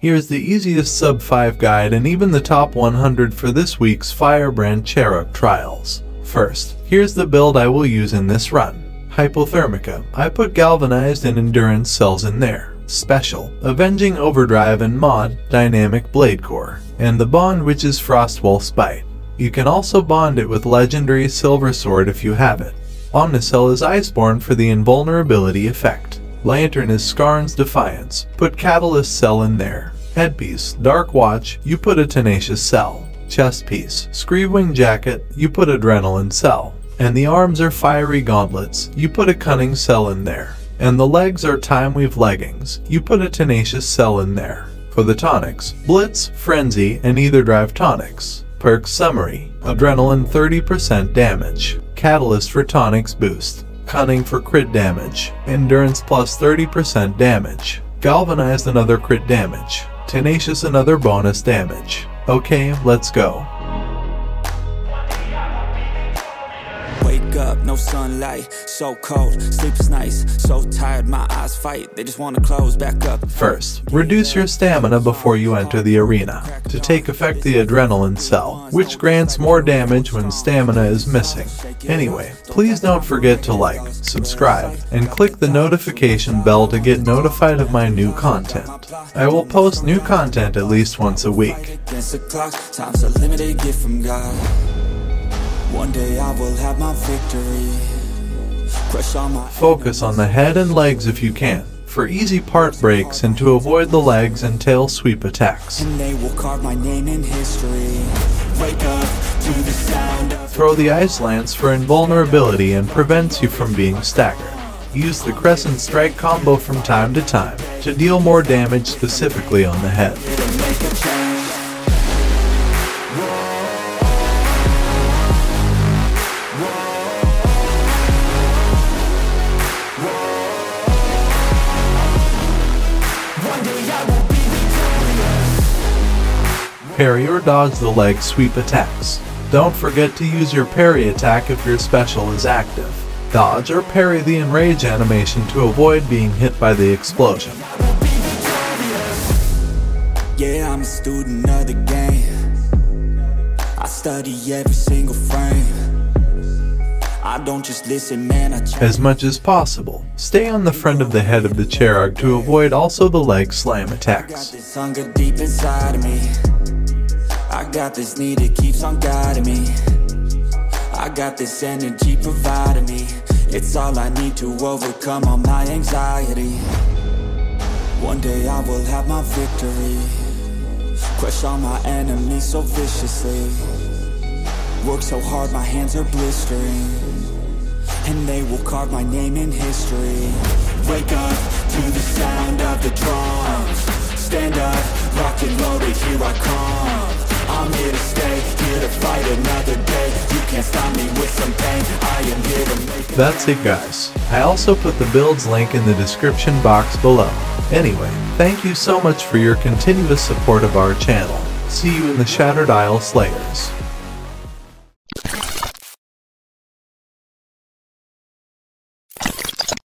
Here's the easiest sub 5 guide and even the top 100 for this week's Firebrand Charrogg trials. First, here's the build I will use in this run. Hypothermica. I put galvanized and endurance cells in there. Special, Avenging Overdrive and Mod, Dynamic Blade Core, and the bond which is Frostwolf's Bite. You can also bond it with Legendary Silver Sword if you have it. Omnicell is Iceborne for the invulnerability effect. Lantern is Skarn's Defiance. Put Catalyst Cell in there. Headpiece, Dark Watch, you put a Tenacious Cell. Chest piece, Screewing Jacket, you put Adrenaline Cell. And the arms are Fiery Gauntlets, you put a Cunning Cell in there. And the legs are Time Weave Leggings, you put a Tenacious Cell in there. For the tonics, Blitz, Frenzy, and Either Drive tonics. Perk Summary Adrenaline 30% damage. Catalyst for tonics boost. Cunning for crit damage. Endurance plus 30% damage. Galvanized another crit damage. Tenacious another bonus damage. Okay, let's go. Up, no sunlight, so cold, sleep is nice, so tired, my eyes fight, they just wanna close back up. First, reduce your stamina before you enter the arena. To take effect the adrenaline cell, which grants more damage when stamina is missing. Anyway, please don't forget to like, subscribe, and click the notification bell to get notified of my new content. I will post new content at least once a week. One day I will have my victory. My Focus on the head and legs if you can, for easy part breaks and to avoid the legs and tail sweep attacks. and they will carve my name in history. Wake up to the sound of Throw the Ice Lance for invulnerability and prevents you from being staggered. Use the Crescent Strike combo from time to time to deal more damage specifically on the head. Parry or dodge the leg sweep attacks. Don't forget to use your parry attack if your special is active. Dodge or parry the enrage animation to avoid being hit by the explosion. Yeah, I'm a student of the game. I study every single frame. I don't just listen, man, I. As much as possible, stay on the front of the head of the Charrogg to avoid also the leg slam attacks. I got this need that keeps on guiding me. I got this energy providing me. It's all I need to overcome all my anxiety. One day I will have my victory. Crush all my enemies so viciously. Work so hard, my hands are blistering. And they will carve my name in history. Wake up to the sound of the drums. Stand up, rock and loaded, here I come. I'm here to stay, here to fight another day. You can't stop me with some pain. I am here to make That's it guys. I also put the builds link in the description box below. Anyway, thank you so much for your continuous support of our channel. See you in the Shattered Isle Slayers.